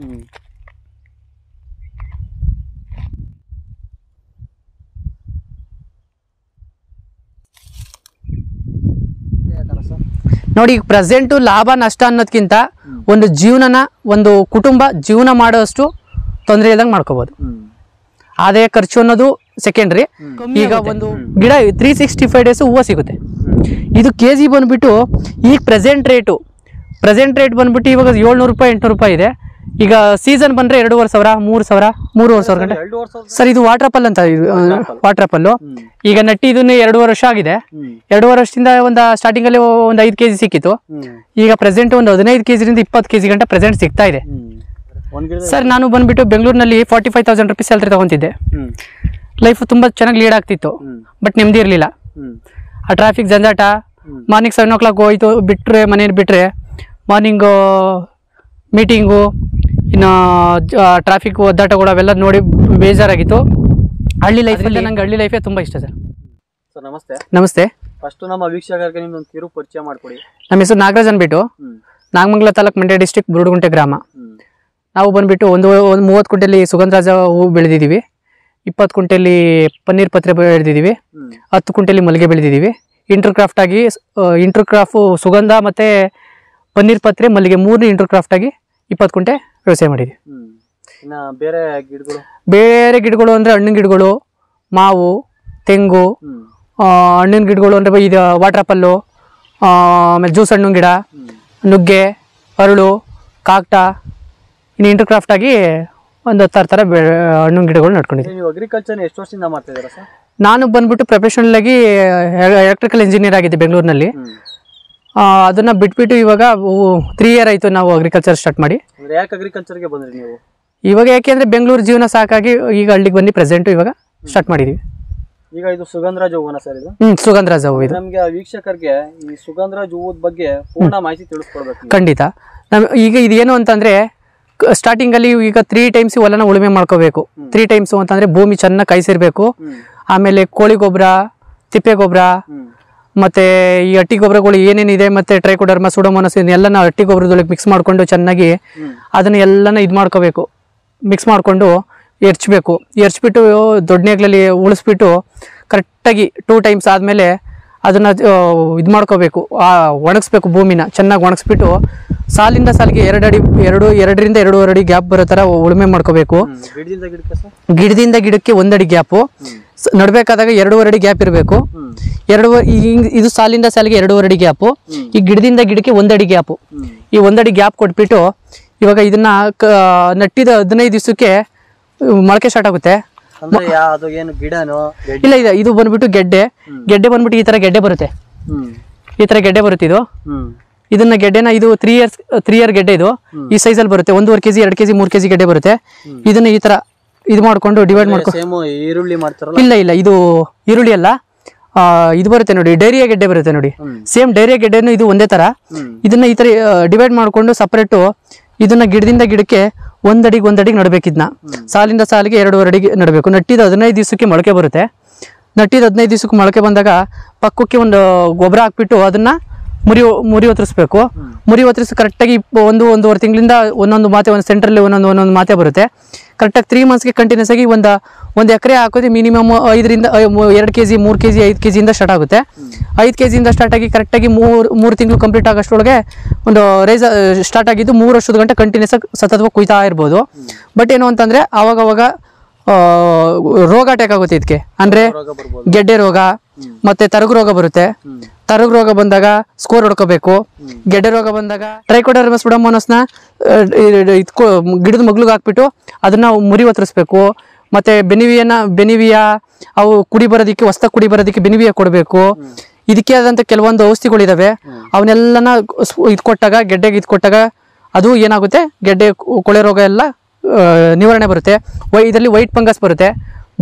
ಹ್ಮ್ ನೋಡಿ ಈಗ ಪ್ರೆಸೆಂಟು ಲಾಭ ನಷ್ಟ ಅನ್ನೋದಕ್ಕಿಂತ ಒಂದು ಜೀವನನ ಒಂದು ಕುಟುಂಬ ಜೀವನ ಮಾಡೋಷ್ಟು ತೊಂದರೆ ಇಲ್ದಂಗೆ ಮಾಡ್ಕೋಬೋದು. ಆದಾಯ ಖರ್ಚು ಅನ್ನೋದು ಸೆಕೆಂಡ್ರಿ ಈಗ ಒಂದು ಗಿಡ ತ್ರೀ ಸಿಕ್ಸ್ಟಿ ಫೈವ್ ಡೇಸ್ ಹೂವು ಸಿಗುತ್ತೆ. ಇದು ಕೆ ಜಿ ಬಂದ್ಬಿಟ್ಟು ಈಗ ಪ್ರೆಸೆಂಟ್ ರೇಟು ಪ್ರೆಸೆಂಟ್ ರೇಟ್ ಬಂದ್ಬಿಟ್ಟು ಇವಾಗ ಏಳ್ನೂರು ರೂಪಾಯಿ ಎಂಟುನೂರು ರೂಪಾಯಿ ಇದೆ. ಈಗ ಸೀಸನ್ ಬಂದ್ರೆ ಎರಡೂವರೆ ಸಾವಿರ ಮೂರು ಸಾವಿರ ಮೂರುವರೆ ಸಾವಿರ ಗಂಟೆ. ಸರ್ ಇದು ವಾಟರ್ ಪಲ್ ಅಂತ ವಾಟರ್ ಪಲ್ಲು ಈಗ ನಟ್ಟಿ ಇದನ್ನ ಎರಡೂವರೆ ವರ್ಷ ಆಗಿದೆ. ಎರಡೂವರೆ ವರ್ಷದಿಂದ ಒಂದು ಸ್ಟಾರ್ಟಿಂಗಲ್ಲಿ ಒಂದು ಐದು ಕೆಜಿ ಸಿಕ್ಕಿತ್ತು. ಈಗ ಪ್ರೆಸೆಂಟ್ ಒಂದು ಹದಿನೈದು ಕೆ ಜಿರಿಂದ ಇಪ್ಪತ್ತು ಕೆಜಿ ಗಂಟೆ ಪ್ರೆಸೆಂಟ್ ಸಿಗ್ತಾ ಇದೆ. ಸರ್ ನಾನು ಬಂದ್ಬಿಟ್ಟು ಬೆಂಗಳೂರಿನಲ್ಲಿ forty five thousand rupees salary ತಗೊಂತಿದ್ದೆ. Life ತುಂಬಾ ಚೆನ್ನಾಗಿ ಲೀಡ್ ಆಗ್ತಿತ್ತು. ಬಟ್ ನೆಮ್ಮದಿ ಇರಲಿಲ್ಲ. ಆ ಟ್ರಾಫಿಕ್ ಜಂಜಾಟ ಮಾರ್ನಿಂಗ್ ಸೆವೆನ್ ಓ ಕ್ಲಾಕ್ ಹೋಯ್ತು ಬಿಟ್ಟರೆ ಮನೇಲಿ ಬಿಟ್ಟರೆ ಮಾರ್ನಿಂಗು ಮೀಟಿಂಗು ಇನ್ನು ಟ್ರಾಫಿಕ್ ಒದ್ದಾಟಗಳು ಅವೆಲ್ಲ ನೋಡಿ ಬೇಜಾರಾಗಿತ್ತು. ಹಳ್ಳಿ ಲೈಫಲ್ಲಿ ನಂಗೆ ಹಳ್ಳಿ ಲೈಫೇ ತುಂಬ ಇಷ್ಟ ಸರ್. ಸರ್ ನಮಸ್ತೆ. ನಮಸ್ತೆ. ಫಸ್ಟ್ ನಮ್ಮ ವೀಕ್ಷಕರಿಗೆ ನಿಮ್ದೊಂದು ಕಿರು ಪರಿಚಯ ಮಾಡ್ಕೊಡಿ. ನಮ್ಮ ಹೆಸರು ನಾಗರಾಜ್ ಅನ್ಬಿಟ್ಟು ನಾಗಮಂಗಲ ತಾಲೂಕು ಮಂಡ್ಯ ಡಿಸ್ಟಿಕ್ ಬುರುಡುಗುಂಟೆ ಗ್ರಾಮ. ನಾವು ಬಂದ್ಬಿಟ್ಟು ಒಂದು ಒಂದು ಮೂವತ್ತು ಕುಂಟೆಲಿ ಸುಗಂಧರಾಜ ಹೂ ಬೆಳೆದಿದ್ದೀವಿ. ಇಪ್ಪತ್ತು ಕುಂಟೆಲಿ ಪನ್ನೀರ್ ಪತ್ರೆ ಬೆಳೆದಿದ್ದೀವಿ. ಹತ್ತು ಕುಂಟೆಲಿ ಮಲ್ಲಿಗೆ ಬೆಳೆದಿದ್ದೀವಿ. ಇಂಟರ್ ಕ್ರಾಫ್ಟ್ ಆಗಿ ಇಂಟರ್ ಕ್ರಾಫ್ಟು ಸುಗಂಧ ಮತ್ತು ಪನ್ನೀರ್ ಪತ್ರೆ ಮಲ್ಲಿಗೆ ಮೂರನೇ ಇಂಟರ್ ಕ್ರಾಫ್ಟ್ ಆಗಿ ಇಪ್ಪತ್ತು ಕುಂಟೆ ವ್ಯವಸಾಯ ಮಾಡಿದ್ವಿ. ಬೇರೆ ಗಿಡಗಳು? ಬೇರೆ ಗಿಡಗಳು ಅಂದರೆ ಹಣ್ಣಿನ ಗಿಡಗಳು ಮಾವು ತೆಂಗು ಹಣ್ಣಿನ ಗಿಡಗಳು ಅಂದರೆ ಇದು ವಾಟರ್ ಆಪಲ್ಲು ಆಮೇಲೆ ಜ್ಯೂಸ್ ಹಣ್ಣಿನ ಗಿಡ ನುಗ್ಗೆ ಅರಳು ಕಾಕ್ಟ ಇನ್ನು ಇಂಟರ್ಕ್ರಾಫ್ಟ್ ಆಗಿ ಒಂದು ಹತ್ತಾರು ಥರ ಹಣ್ಣು ಗಿಡಗಳು ನಡ್ಕೊಂಡಿದ್ದೀನಿ ನೀವು ಅಗ್ರಿಕಲ್ಚರ್ ಎಷ್ಟು ವರ್ಷದಿಂದ ಸರ್? ನಾನು ಬಂದ್ಬಿಟ್ಟು ಪ್ರೊಫೆಷನಲ್ ಆಗಿ ಎಲೆಕ್ಟ್ರಿಕಲ್ ಇಂಜಿನಿಯರ್ ಆಗಿದ್ದೆ ಬೆಂಗಳೂರಿನಲ್ಲಿ. ಅದನ್ನ ಬಿಟ್ಬಿಟ್ಟು ಇವಾಗ ತ್ರೀ ಇಯರ್ ಆಯ್ತು ನಾವು ಅಗ್ರಿಕಲ್ಚರ್ ಸ್ಟಾರ್ಟ್ ಮಾಡಿ. ಯಾಕೆ ಅಗ್ರಿಕಲ್ಚರ್ಗೆ ಬಂದ್ರಿ ನೀವು? ಇವಾಗ ಯಾಕೆ ಅಂದರೆ ಬೆಂಗಳೂರು ಜೀವನ ಸಾಕಾಗಿ ಈಗ ಹಳ್ಳಿಗೆ ಬಂದು ಪ್ರೆಸೆಂಟ್ ಇವಾಗ ಸ್ಟಾರ್ಟ್ ಮಾಡಿದೀವಿ. ಈಗ ಇದು ಸುಗಂಧರಾಜ ಹೂವನ ಸರ್ ಇದು? ಹ್ಞೂ ಸುಗಂಧರಾಜ ಹೂವು ಇದು. ನಮ್ಗೆ ವೀಕ್ಷಕರಿಗೆ ಈ ಸುಗಂಧರಾಜ ಹೂವದ ಬಗ್ಗೆ ಪೂರ್ಣ ಮಾಹಿತಿ ತಿಳಿಸ್ಕೊಡ್ಬೇಕು ಖಂಡಿತ. ನಮ್ ಈಗ ಇದೇನು ಸ್ಟಾರ್ಟಿಂಗ್ ಅಲ್ಲಿ ಈಗ ತ್ರೀ ಟೈಮ್ಸ್ ಹೊಲನ ಉಳುಮೆ ಮಾಡ್ಕೋಬೇಕು. ತ್ರೀ ಟೈಮ್ಸ್ ಅಂತಂದ್ರೆ ಭೂಮಿ ಚೆನ್ನಾಗಿ ಕಾಯಿಸಿರ್ಬೇಕು. ಆಮೇಲೆ ಕೋಳಿ ಗೊಬ್ಬರ ತಿಪ್ಪೆ ಗೊಬ್ಬರ ಮತ್ತು ಈ ಹಟ್ಟಿ ಗೊಬ್ಬರಗಳು ಏನೇನಿದೆ ಮತ್ತು ಟ್ರೈಕೋಡರ್ಮ ಸುಡೋಮೋನಸ್ ಎಲ್ಲನ ಹಟ್ಟಿ ಗೊಬ್ಬರದೊಳಗೆ ಮಿಕ್ಸ್ ಮಾಡಿಕೊಂಡು ಚೆನ್ನಾಗಿ ಅದನ್ನು ಎಲ್ಲನ ಇದು ಮಾಡ್ಕೋಬೇಕು. ಮಿಕ್ಸ್ ಮಾಡಿಕೊಂಡು ಎರ್ಚ್ಬೇಕು. ಎರ್ಚ್ಬಿಟ್ಟು ದೊಡ್ಡನೇಗ್ಲಲ್ಲಿ ಉಳಿಸ್ಬಿಟ್ಟು ಕರೆಕ್ಟಾಗಿ ಟೂ ಟೈಮ್ಸ್ ಆದಮೇಲೆ ಅದನ್ನು ಇದು ಮಾಡ್ಕೋಬೇಕು. ಒಣಗಿಸ್ಬೇಕು ಭೂಮಿನ. ಚೆನ್ನಾಗಿ ಒಣಗಿಸ್ಬಿಟ್ಟು ಸಾಲಿಂದ ಸಾಲಿಗೆ ಎರಡು ಅಡಿ ಎರಡು ಎರಡರಿಂದ ಎರಡೂವರೆ ಅಡಿ ಗ್ಯಾಪ್ ಬರೋ ಥರ ಉಳುಮೆ ಮಾಡ್ಕೋಬೇಕು. ಗಿಡದಿಂದ ಗಿಡಕ್ಕೆ ಒಂದಡಿ ಗ್ಯಾಪು. ನಡ್ಬೇಕಾದಾಗ ಎರಡೂವರೆ ಅಡಿ ಗ್ಯಾಪ್ ಇರಬೇಕು. ಎರಡು ಇದು ಸಾಲಿಂದ ಸಾಲಿಗೆ ಎರಡೂವರೆ ಅಡಿ ಗ್ಯಾಪು. ಈ ಗಿಡದಿಂದ ಗಿಡಕ್ಕೆ ಒಂದಡಿ ಗ್ಯಾಪು. ಈ ಒಂದಡಿ ಗ್ಯಾಪ್ ಕೊಟ್ಬಿಟ್ಟು ಇವಾಗ ಇದನ್ನ ನಟ್ಟಿದ ಹದಿನೈದು ದಿವಸಕ್ಕೆ ಮೊಳಕೆ ಸ್ಟಾರ್ಟ್ ಆಗುತ್ತೆ. ಗಿಡನೋ? ಇಲ್ಲ ಇದೆ ಇದು ಬಂದ್ಬಿಟ್ಟು ಗೆಡ್ಡೆ. ಗೆಡ್ಡೆ ಬಂದ್ಬಿಟ್ಟು ಈ ತರ ಗೆಡ್ಡೆ ಬರುತ್ತೆ. ಈ ತರ ಗೆಡ್ಡೆ ಬರುತ್ತೆ ಇದು. ಇದನ್ನ ಗೆಡ್ಡೆನ ಇದು ತ್ರೀ ಇಯರ್ಸ್ ತ್ರೀ ಇಯರ್ ಗೆಡ್ಡೆ ಇದು. ಈ ಸೈಜಲ್ಲಿ ಬರುತ್ತೆ. ಒಂದೂವರೆ ಕೆಜಿ ಎರಡು ಕೆಜಿ ಮೂರು ಕೆಜಿ ಗೆಡ್ಡೆ ಬರುತ್ತೆ. ಇದನ್ನ ಈ ತರ ಇದು ಮಾಡ್ಕೊಂಡು ಡಿವೈಡ್ ಮಾಡ್ಕೊಂಡು ಈರುಳ್ಳಿ ಮಾಡ್ತಾರಲ್ಲ? ಇಲ್ಲ ಇಲ್ಲ ಇದು ಈರುಳ್ಳಿ ಅಲ್ಲ. ಇದು ಬರುತ್ತೆ ನೋಡಿ ಡೈರಿಯ ಗೆಡ್ಡೆ ಬರುತ್ತೆ ನೋಡಿ. ಸೇಮ್ ಡೈರಿಯ ಗೆಡ್ಡೆನು ಇದು ಒಂದೇ ತರ. ಇದನ್ನ ಈ ತರ ಡಿವೈಡ್ ಮಾಡ್ಕೊಂಡು ಸಪ್ರೇಟು ಇದನ್ನ ಗಿಡದಿಂದ ಗಿಡಕ್ಕೆ ಒಂದಡಿಗೆ ಒಂದಡಿಗೆ ನಡಬೇಕಿದ್ನ ಸಾಲಿಂದ ಸಾಲಿಗೆ ಎರಡೂವರೆ ಅಡಿಗೆ ನಡಬೇಕು. ನಟ್ಟಿದ ಹದಿನೈದು ದಿವಸಕ್ಕೆ ಮೊಳಕೆ ಬರುತ್ತೆ. ನಟ್ಟಿದ ಹದಿನೈದು ದಿವಸಕ್ಕೆ ಮೊಳಕೆ ಬಂದಾಗ ಪಕ್ಕಕ್ಕೆ ಒಂದು ಗೊಬ್ಬರ ಹಾಕ್ಬಿಟ್ಟು ಅದನ್ನ ಮುರಿ ಮುರಿ ಒತ್ತರಿಸ್ಬೇಕು ಮುರಿ ಒತ್ತರಿಸಿ ಕರೆಕ್ಟಾಗಿ ಒಂದು ಒಂದೂವರೆ ತಿಂಗಳಿಂದ ಒಂದೊಂದು ಮಾತೆ ಒಂದು ಸೆಂಟ್ರಲ್ಲಿ ಒಂದೊಂದು ಒಂದೊಂದು ಮಾತೆ ಬರುತ್ತೆ. ಕರೆಕ್ಟಾಗಿ ತ್ರೀ ಮಂತ್ಸ್ಗೆ ಕಂಟಿನ್ಯೂಸ್ ಆಗಿ ಒಂದು ಒಂದು ಎಕರೆ ಹಾಕೋದು ಮಿನಿಮಮ್ ಐದರಿಂದ ಎರಡು ಕೆ ಜಿ ಮೂರು ಕೆ ಜಿ ಐದು ಕೆ ಜಿಯಿಂದ ಸ್ಟಾರ್ಟ್ ಆಗುತ್ತೆ. ಐದು ಕೆ ಜಿಯಿಂದ ಸ್ಟಾರ್ಟ್ ಆಗಿ ಕರೆಕ್ಟಾಗಿ ಮೂರು ಮೂರು ತಿಂಗಳು ಕಂಪ್ಲೀಟ್ ಆಗೋಷ್ಟರೊಳಗೆ ಒಂದು ರೈಸ್ ಸ್ಟಾರ್ಟ್ ಆಗಿದ್ದು ಮೂರು ವರ್ಷದ ಗಂಟೆ ಕಂಟಿನ್ಯೂಸ್ ಆಗಿ ಸತತವಾಗಿ ಕುಯ್ತಾ ಇರ್ಬೋದು. ಬಟ್ ಏನು ಅಂತಂದರೆ ಆವಾಗವಾಗ ರೋಗ ಅಟ್ಯಾಕ್ ಆಗುತ್ತೆ ಇದಕ್ಕೆ. ಅಂದರೆ ಗೆಡ್ಡೆ ರೋಗ ಮತ್ತೆ ತರಗು ರೋಗ ಬರುತ್ತೆ. ತರಗು ರೋಗ ಬಂದಾಗ ಸ್ಕೋರ್ ಹೊಡ್ಕೋಬೇಕು. ಗೆಡ್ಡೆ ರೋಗ ಬಂದಾಗ ಟ್ರೈಕೋಡರ್ಮಸ್ ಬಿಡೋಮೋನಸ್ನ ಇದ್ಕೊ ಗಿಡದ ಮಗ್ಲಿಗೆ ಹಾಕ್ಬಿಟ್ಟು ಅದನ್ನ ಮುರಿ ಒತ್ತರಿಸ್ಬೇಕು ಮತ್ತೆ ಬೆನಿವಿಯನ ಬೆನಿವಿಯಾ ಅವು ಕುಡಿ ಬರೋದಕ್ಕೆ ಹೊಸ ಕುಡಿ ಬರೋದಕ್ಕೆ ಬೆನಿವಿಯ ಕೊಡಬೇಕು. ಇದಕ್ಕೆ ಆದಂಥ ಕೆಲವೊಂದು ಔಷಧಿಗಳಿದಾವೆ ಅವನ್ನೆಲ್ಲನ ಇದು ಕೊಟ್ಟಾಗ ಗೆಡ್ಡೆಗೆ ಇದು ಕೊಟ್ಟಾಗ ಅದು ಏನಾಗುತ್ತೆ? ಗೆಡ್ಡೆ ಕೊಳೆ ರೋಗ ಎಲ್ಲ ನಿವಾರಣೆ ಬರುತ್ತೆ. ವೈ ಇದರಲ್ಲಿ ವೈಟ್ ಫಂಗಸ್ ಬರುತ್ತೆ.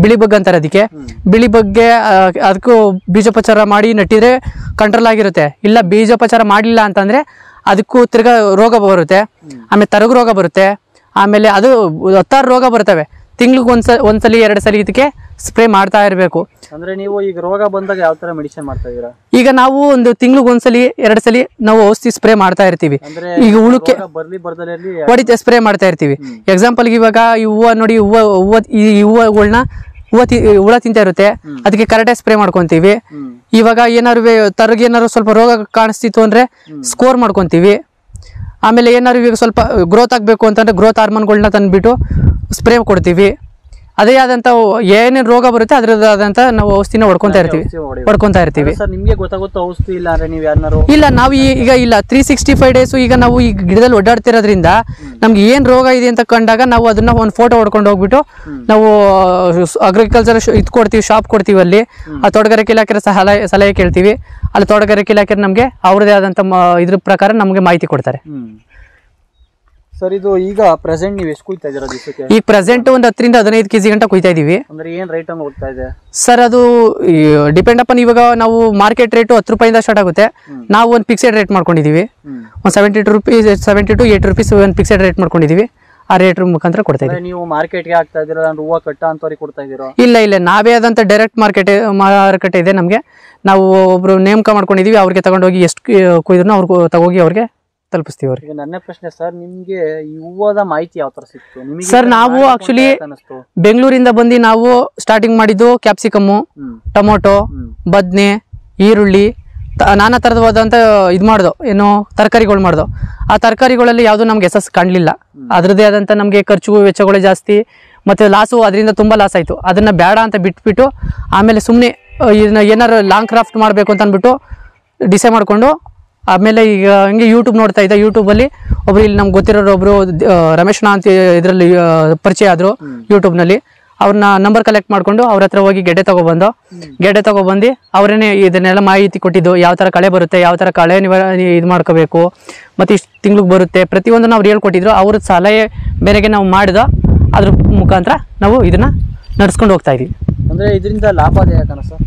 ಬಿಳಿ ಬಗ್ ಅಂತಾರೆ ಅದಕ್ಕೆ. ಬಿಳಿ ಬಗ್ಗೆ ಅದಕ್ಕೂ ಬೀಜೋಪಚಾರ ಮಾಡಿ ನಟ್ಟಿದ್ರೆ ಕಂಟ್ರೋಲ್ ಆಗಿರುತ್ತೆ. ಇಲ್ಲ ಬೀಜೋಪಚಾರ ಮಾಡಲಿಲ್ಲ ಅಂತಂದ್ರೆ ಅದಕ್ಕೂ ತಿರ್ಗಾ ರೋಗ ಬರುತ್ತೆ. ಆಮೇಲೆ ತರಗು ರೋಗ ಬರುತ್ತೆ. ಆಮೇಲೆ ಅದು ಹತ್ತಾರು ರೋಗ ಬರ್ತವೆ. ತಿಂಗ್ಳಿಗೆ ಒಂದ್ಸ ಒಂದ್ಸಲಿ ಎರಡು ಸಲ ಇದಕ್ಕೆ ಸ್ಪ್ರೇ ಮಾಡ್ತಾ ಇರಬೇಕು. ಅಂದ್ರೆ ನೀವು ಈಗ ರೋಗ ಬಂದಾಗ ಯಾವ ತರ ಮೆಡಿಸಿನ್ ಮಾಡ್ತಾ ಇದೀರಾ ಈಗ ನಾವು ಒಂದು ತಿಂಗ್ಳಿಗೆ ಒಂದ್ಸಲಿ ಎರಡು ಸಲ ನಾವು ಔಷಧಿ ಸ್ಪ್ರೇ ಮಾಡ್ತಾ ಇರ್ತೀವಿ. ಈಗ ಉಳುಕೆ ಬರ್ಲಿ ಹೊಡಿತ ಸ್ಪ್ರೇ ಮಾಡ್ತಾ ಇರ್ತೀವಿ. ಎಕ್ಸಾಂಪಲ್ ಇವಾಗ ಈ ಹೂವು ನೋಡಿ ಹೂವು ಹೂವು ಈ ಹೂವುಗಳನ್ನ ಹೂವು ತಿ ಹುಳ ತಿಂತ ಇರುತ್ತೆ. ಅದಕ್ಕೆ ಕರಟೆ ಸ್ಪ್ರೇ ಮಾಡ್ಕೊಂತೀವಿ. ಇವಾಗ ಏನಾರು ತರಗ ಏನಾರು ಸ್ವಲ್ಪ ರೋಗ ಕಾಣಿಸ್ತಿತ್ತು ಅಂದ್ರೆ ಸ್ಕೋರ್ ಮಾಡ್ಕೊಂತೀವಿ. ಆಮೇಲೆ ಏನಾರು ಇವಾಗ ಸ್ವಲ್ಪ ಗ್ರೋತ್ ಆಗಬೇಕು ಅಂತಂದ್ರೆ ಗ್ರೋತ್ ಹಾರ್ಮೋನ್ಗಳನ್ನ ತಂದ್ಬಿಟ್ಟು ಸ್ಪ್ರೇ ಕೊಡ್ತೀವಿ. ಅದೇ ಆದಂತಹ ಏನೇನ್ ರೋಗ ಬರುತ್ತೆ ಅದ್ರದ್ದಾದಂಥ ನಾವು ಔಷಧಿನ ಹೊಡ್ಕೊತಾ ಇರ್ತೀವಿ. ಹೊಡ್ಕೊತಾ ಇರ್ತೀವಿ. ನಿಮ್ಗೆ ಗೊತ್ತಾಗುತ್ತೋ ಔಷಧಿ ಇಲ್ಲ ಅಂದ್ರೆ ನೀವು ಯಾರನ್ನಾರು ಇಲ್ಲ ನಾವು ಈಗ ಇಲ್ಲ ತ್ರೀ ಸಿಕ್ಸ್ಟಿ ಫೈವ್ ಡೇಸ್ ಈಗ ನಾವು ಈ ಗಿಡದಲ್ಲಿ ಓಡಾಡ್ತಿರೋದ್ರಿಂದ ನಮ್ಗೆ ಏನ್ ರೋಗ ಇದೆ ಅಂತ ಕಂಡಾಗ ನಾವು ಅದನ್ನ ಒಂದು ಫೋಟೋ ಹೊಡ್ಕೊಂಡು ಹೋಗ್ಬಿಟ್ಟು ನಾವು ಅಗ್ರಿಕಲ್ಚರ್ ಇದು ಕೊಡ್ತೀವಿ ಶಾಪ್ ಕೊಡ್ತೀವಿ ಅಲ್ಲಿ. ಆ ತೋಟಗಾರಿಕೆ ಇಲಾಖೆ ಸಲಹೆ ಸಲಹೆ ಕೇಳ್ತೀವಿ. ಅಲ್ಲಿ ತೋಟಗಾರಿಕೆ ಇಲಾಖೆ ನಮಗೆ ಅವ್ರದೇ ಆದಂತ ಇದ್ರ ಪ್ರಕಾರ ನಮಗೆ ಮಾಹಿತಿ ಕೊಡ್ತಾರೆ. ಸರ್ ಇದು ಈಗ ಪ್ರೆಸೆಂಟ್ ನೀವು ಎಷ್ಟು ಕುಯ್ತಾ ಇದ್ದೀರಾ ದಿವಸಕ್ಕೆ? ಈಗ ಪ್ರೆಸೆಂಟ್ ಒಂದು ಹತ್ತರಿಂದ ಹದಿನೈದು ಕೆಜಿ ಗಂಟ ಕುಯ್ತಾ ಇದೀವಿ. ಅಂದ್ರೆ ಏನ್ ರೈಟ್ ಹೋಗ್ತಾ ಇದೆ? ಸರ್ ಅದು ಡಿಪೆಂಡ್ ಅಪನ್ ಇವಾಗ ನಾವು ಮಾರ್ಕೆಟ್ ರೇಟು ಹತ್ತು ರೂಪಾಯಿಂದ ಸ್ಟಾರ್ಟ್ ಆಗುತ್ತೆ. ನಾವು ಒಂದು ಫಿಕ್ಸೆಡ್ ರೇಟ್ ಮಾಡ್ಕೊಂಡಿದೀವಿ. ಒಂದು seventy two rupees seventy two eight rupees ಒಂದು ಫಿಕ್ಸೆಡ್ ರೇಟ್ ಮಾಡ್ಕೊಂಡಿದೀವಿ. ಆ ರೇಟ್ ಮುಖಾಂತರ ಕೊಡ್ತಾ ಇದೀವಿ. ನೀವು ಮಾರ್ಕೆಟ್ಗೆ ಹಾಕ್ತಾ ಇದ್ದೀರಾ? ಹೂವು ಕಟ್ಟ ಅಂತವ್ರಿಗೆ ಕೊಡ್ತಾ ಇದೀರೋ ಇಲ್ಲ ಇಲ್ಲ. ನಾವೇ ಆದಂಥ ಡೈರೆಕ್ಟ್ ಮಾರ್ಕೆಟ್ ಮಾರುಕಟ್ಟೆ ಇದೆ ನಮಗೆ. ನಾವು ಒಬ್ರು ನೇಮಕ ಮಾಡ್ಕೊಂಡಿದೀವಿ. ಅವ್ರಿಗೆ ತಗೊಂಡೋಗಿ ಎಷ್ಟು ಕುಯ್ದ್ರು ಅವ್ರಿಗೆ ತಗೋಗಿ ಅವ್ರಿಗೆ ತಲುಪಿಸ್ತೀವಿ ಅವ್ರಿಗೆ. ಈಗ ನನ್ನ ಪ್ರಶ್ನೆ ಸರ್ ನಿಮ್ಗೆ ಈ ಹೂವದ ಮಾಹಿತಿ ಯಾವ ತರ ಸಿಕ್ತು? ಸರ್ ನಾವು ಆಕ್ಚುಲಿ ಅನಿಸ್ತು ಬೆಂಗಳೂರಿಂದ ಬಂದು ನಾವು ಸ್ಟಾರ್ಟಿಂಗ್ ಮಾಡಿದ್ದು ಕ್ಯಾಪ್ಸಿಕಮ್ಮು ಟೊಮೊಟೊ ಬದ್ನೆ ಬದನೆ ಈರುಳ್ಳಿ ತ- ನಾನಾ ಥರದವಾದಂಥ ಇದು ಮಾಡ್ದು ಏನು ತರಕಾರಿಗಳು ಮಾಡ್ದು. ಆ ತರಕಾರಿಗಳಲ್ಲಿ ಯಾವುದು ನಮ್ಗೆ ಎಸಸ್ ಕಾಣಲಿಲ್ಲ. ಅದರದ್ದೇ ಆದಂಥ ನಮಗೆ ಖರ್ಚು ವೆಚ್ಚಗಳು ಜಾಸ್ತಿ. ಮತ್ತು ಲಾಸು ಅದರಿಂದ ತುಂಬ ಲಾಸ್ ಆಯಿತು. ಅದನ್ನು ಬೇಡ ಅಂತ ಬಿಟ್ಬಿಟ್ಟು ಆಮೇಲೆ ಸುಮ್ಮನೆ ಇದನ್ನ ಏನಾರು ಲಾಂಗ್ ಕ್ರಾಫ್ಟ್ ಮಾಡಬೇಕು ಅಂತ ಅಂದ್ಬಿಟ್ಟು ಡಿಸೈಡ್ ಮಾಡಿಕೊಂಡು ಆಮೇಲೆ ಈಗ ಹಂಗೆ ಯೂಟ್ಯೂಬ್ ನೋಡ್ತಾ ಇದ್ದೆ. ಯೂಟ್ಯೂಬಲ್ಲಿ ಒಬ್ರು ಇಲ್ಲಿ ನಮ್ಗೆ ಗೊತ್ತಿರೋರು ಒಬ್ರು ರಮೇಶ್ ರಮೇಶ್ನ ಅಂತ ಇದರಲ್ಲಿ ಪರಿಚಯ ಆದರು ಯೂಟ್ಯೂಬ್ನಲ್ಲಿ ಅವ್ರನ್ನ ನಂಬರ್ ಕಲೆಕ್ಟ್ ಮಾಡ್ಕೊಂಡು ಅವ್ರ ಹತ್ರ ಹೋಗಿ ಗೆಡ್ಡೆ ತಗೊಬಂದು. ಗೆಡ್ಡೆ ತಗೊಬಂದು ಅವರೇನೆ ಇದನ್ನೆಲ್ಲ ಮಾಹಿತಿ ಕೊಟ್ಟಿದ್ದು. ಯಾವ ಥರ ಕಳೆ ಬರುತ್ತೆ ಯಾವ ಥರ ಕಳೆ ನಿವ ಇದು ಮಾಡ್ಕೋಬೇಕು ಮತ್ತು ಇಷ್ಟು ತಿಂಗ್ಳಿಗೆ ಬರುತ್ತೆ. ಪ್ರತಿಯೊಂದನ್ನು ಅವ್ರು ಹೇಳ್ಕೊಟ್ಟಿದ್ರು. ಅವ್ರ ಸಲಹೆ ಬೇರೆಗೆ ನಾವು ಮಾಡಿದ ಅದ್ರ ಮುಖಾಂತರ ನಾವು ಇದನ್ನು ನಡ್ಸ್ಕೊಂಡು ಹೋಗ್ತಾ ಇದೀವಿ. ಅಂದ್ರೆ ಇದರಿಂದ ಲಾಭ ಸರ್?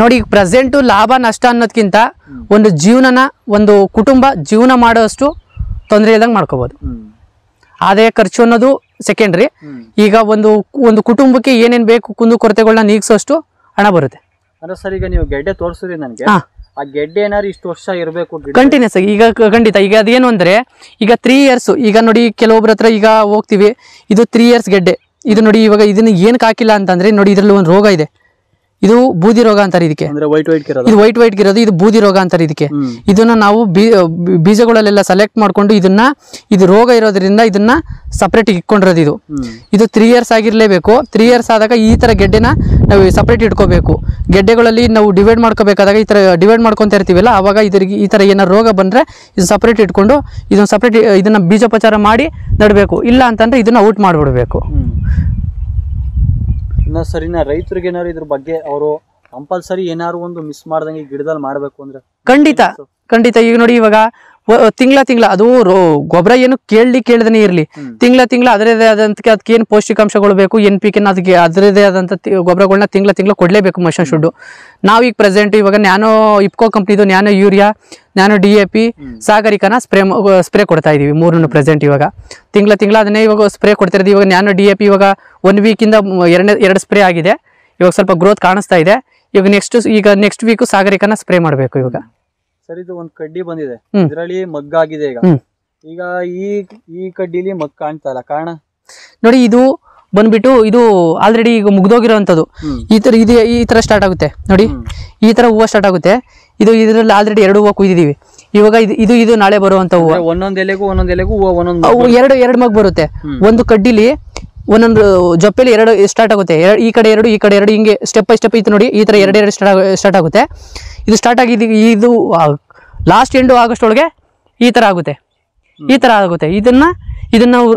ನೋಡಿ ಈಗ ಪ್ರೆಸೆಂಟು ಲಾಭ ನಷ್ಟ ಅನ್ನೋದಕ್ಕಿಂತ ಒಂದು ಜೀವನನ ಒಂದು ಕುಟುಂಬ ಜೀವನ ಮಾಡೋಷ್ಟು ತೊಂದರೆ ಇಲ್ದಂಗೆ ಮಾಡ್ಕೋಬೋದು. ಆದಾಯ ಖರ್ಚು ಅನ್ನೋದು ಸೆಕೆಂಡ್ರಿ ಈಗ ಒಂದು ಒಂದು ಕುಟುಂಬಕ್ಕೆ ಏನೇನು ಬೇಕು ಕುಂದು ಕೊರತೆಗಳನ್ನ ನೀಗಿಸೋಷ್ಟು ಹಣ ಬರುತ್ತೆ. ಅಂದ್ರೆ ಸರ್ ಈಗ ನೀವು ಗೆಡ್ಡೆ ತೋರಿಸಿದ್ರಿ ನನಗೆ. ಆ ಗೆಡ್ಡೆ ಏನಾದ್ರು ಇಷ್ಟು ವರ್ಷ ಇರಬೇಕು ಕಂಟಿನ್ಯೂಸ್ ಆಗಿ ಈಗ ಖಂಡಿತ. ಈಗ ಅದೇನು ಅಂದರೆ ಈಗ ತ್ರೀ ಇಯರ್ಸ್ ಈಗ ನೋಡಿ ಕೆಲವೊಬ್ರ ಹತ್ರ ಈಗ ಹೋಗ್ತೀವಿ. ಇದು ತ್ರೀ ಇಯರ್ಸ್ ಗೆಡ್ಡೆ. ಇದು ನೋಡಿ ಇವಾಗ ಇದನ್ನ ಏನಕ್ಕೆ ಹಾಕಿಲ್ಲ ಅಂತಂದ್ರೆ ನೋಡಿ ಇದರಲ್ಲಿ ಒಂದು ರೋಗ ಇದೆ. ಇದು ಬೂದಿ ರೋಗ ಅಂತಾರೆ ಇದಕ್ಕೆ. ಅಂದ್ರೆ ವೈಟ್ ವೈಟ್ ಇರೋದು ಇದು ವೈಟ್ ವೈಟ್ ಇರೋದು ಇದು ಬೂದಿ ರೋಗ ಅಂತಾರೆ ಇದಕ್ಕೆ. ಇದನ್ನ ನಾವು ಬೀಜಗಳಲ್ಲೆಲ್ಲ ಸೆಲೆಕ್ಟ್ ಮಾಡ್ಕೊಂಡು ಇದನ್ನ ಇದು ರೋಗ ಇರೋದ್ರಿಂದ ಇದನ್ನ ಸಪ್ರೇಟ್ ಇಟ್ಕೊಂಡಿರೋದು ಇದು. ಇದು ತ್ರೀ ಇಯರ್ಸ್ ಆಗಿರ್ಲೇಬೇಕು. ತ್ರೀ ಇಯರ್ಸ್ ಆದಾಗ ಈ ತರ ಗೆಡ್ಡೆನ ನಾವು ಸಪ್ರೇಟ್ ಇಟ್ಕೋಬೇಕು. ಗೆಡ್ಡೆಗಳಲ್ಲಿ ನಾವು ಡಿವೈಡ್ ಮಾಡ್ಕೋಬೇಕಾದಾಗ ಈ ತರ ಡಿವೈಡ್ ಮಾಡ್ಕೊಂತ ಇರ್ತೀವಲ್ಲ ಅವಾಗ ಇದ್ರಿಗೆ ಈ ತರ ಏನಾರ ರೋಗ ಬಂದ್ರೆ ಇದು ಸಪ್ರೇಟ್ ಇಟ್ಕೊಂಡು ಇದನ್ನ ಸಪ್ರೇಟ್ ಇದನ್ನ ಬೀಜೋಪಚಾರ ಮಾಡಿ ನಡಬೇಕು. ಇಲ್ಲ ಅಂತಂದ್ರೆ ಇದನ್ನ ಔಟ್ ಮಾಡಿಬಿಡ್ಬೇಕು. ಇನ್ನ ಸರಿನ ರೈತರಿಗೆ ಏನಾರು ಇದ್ರ ಬಗ್ಗೆ ಅವರು ಕಂಪಲ್ಸರಿ ಏನಾರು ಒಂದು ಮಿಸ್ ಮಾಡ್ದಂಗೆ ಗಿಡದಲ್ಲಿ ಮಾಡ್ಬೇಕು ಅಂದ್ರೆ ಖಂಡಿತ ಖಂಡಿತ. ಈಗ ನೋಡಿ ಇವಾಗ ತಿಂಗಳ ತಿಂಗಳ ಅದು ಗೊಬ್ಬರ ಏನು ಕೇಳಲಿ ಕೇಳದೇ ಇರಲಿ. ತಿಂಗಳ ತಿಂಗಳ ಅದರದೇ ಆದಂತ ಅದಕ್ಕೆ ಏನು ಪೌಷ್ಟಿಕಾಂಶಗಳು ಬೇಕು ಎನ್ ಪಿ ಕೆನ ಅದಕ್ಕೆ ಅದರದೇ ಆದಂಥ ಗೊಬ್ಬರಗಳನ್ನ ತಿಂಗಳ ತಿಂಗಳ ಕೊಡಲೇಬೇಕು ಮಷನ್ ಶುಡ್ಡು. ಈಗ ಪ್ರೆಸೆಂಟ್ ಇವಾಗ ನ್ಯಾನೋ ಇಪ್ಕೋ ಕಂಪ್ನಿದು nano urea nano D A P ಸಾಗರಿಕನ spray spray ಕೊಡ್ತಾ ಇದೀವಿ ಮೂರನ್ನು ಪ್ರೆಸೆಂಟ್ ಇವಾಗ. ತಿಂಗಳ ತಿಂಗಳ ಅದನ್ನೇ ಇವಾಗ ಸ್ಪ್ರೇ ಕೊಡ್ತಿರೋದು ಇವಾಗ ನ್ಯಾನೋ ಡಿ ಎ ಪಿ ಇವಾಗ ಒನ್ ವೀಕಿಂದ ಎರಡನೇ ಎರಡು ಸ್ಪ್ರೇ ಆಗಿದೆ. ಇವಾಗ ಸ್ವಲ್ಪ ಗ್ರೋತ್ ಕಾಣಿಸ್ತಾ ಇದೆ. ಇವಾಗ ನೆಕ್ಸ್ಟ್ ಈಗ ನೆಕ್ಸ್ಟ್ ವೀಕು ಸಾಗರಿಕನ ಸ್ಪ್ರೇ ಮಾಡಬೇಕು ಇವಾಗ. ಸರ್ ಇದು ಒಂದ್ ಕಡ್ಡಿ ಬಂದಿದೆ. ಹ್ಮ್. ಇದರಲ್ಲಿ ಮಗ್ಗಾಗಿದೆ ಈಗ. ಹ್ಮ್. ಈಗ ಈ ಈ ಕಡ್ಡಿಲಿ ಮಗ್ ಕಾಣ್ತಾ ಇಲ್ಲ. ಕಾರಣ? ನೋಡಿ ಇದು ಬಂದ್ಬಿಟ್ಟು ಇದು ಆಲ್ರೆಡಿ ಈಗ ಮುಗ್ದೋಗಿರೋವಂಥದ್ದು ಹ್ಮ್. ಈ ತರ ಇದು ಈ ತರ ಸ್ಟಾರ್ಟ್ ಆಗುತ್ತೆ. ನೋಡಿ ಹ್ಮ್. ಈ ತರ ಹೂವು ಸ್ಟಾರ್ಟ್ ಆಗುತ್ತೆ. ಇದು ಇದರಲ್ಲಿ ಆಲ್ರೆಡಿ ಎರಡು ಹೂವು ಕುಯ್ದಿದೀವಿ. ಇವಾಗ ಇದು ಇದು ಇದು ನಾಳೆ ಬರುವಂತ ಹೂವು. ಅಂದ್ರೆ ಒಂದೊಂದ್ ಎಲೆಗೂ ಒಂದೊಂದ್ ಎಲೆಗೂ ಹೂವ ಒಂದೊಂದ್ ಅವು ಎರಡು ಎರಡು ಮಗ್ ಬರುತ್ತೆ. ಒಂದು ಕಡ್ಡಿಲಿ ಒಂದೊಂದು ಜೊಪ್ಪೆಲಿ ಎರಡು ಸ್ಟಾರ್ಟ್ ಆಗುತ್ತೆ. ಎರಡು ಈ ಕಡೆ ಎರಡು ಈ ಕಡೆ ಎರಡು ಹಿಂಗೆ ಸ್ಟೆಪ್ ಬೈ ಸ್ಟೆಪ್ ಇತ್ತು ನೋಡಿ ಈ ಥರ ಎರಡು ಎರಡು ಸ್ಟಾರ್ಟ್ ಸ್ಟಾರ್ಟ್ ಆಗುತ್ತೆ. ಇದು ಸ್ಟಾರ್ಟ್ ಆಗಿದ್ದು ಇದು ಲಾಸ್ಟ್ ಎಂಡು ಆಗಸ್ಟ್ ಒಳಗೆ ಈ ಥರ ಆಗುತ್ತೆ. ಈ ಥರ ಆಗುತ್ತೆ. ಇದನ್ನು ಇದನ್ನು ನಾವು